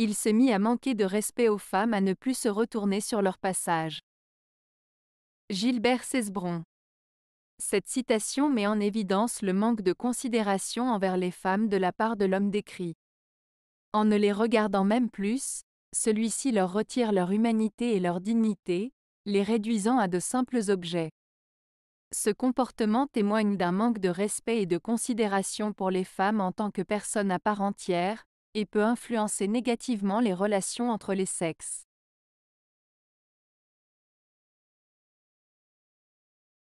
Il se mit à manquer de respect aux femmes à ne plus se retourner sur leur passage. Gilbert Cesbron. Cette citation met en évidence le manque de considération envers les femmes de la part de l'homme décrit. En ne les regardant même plus, celui-ci leur retire leur humanité et leur dignité, les réduisant à de simples objets. Ce comportement témoigne d'un manque de respect et de considération pour les femmes en tant que personnes à part entière, et peut influencer négativement les relations entre les sexes.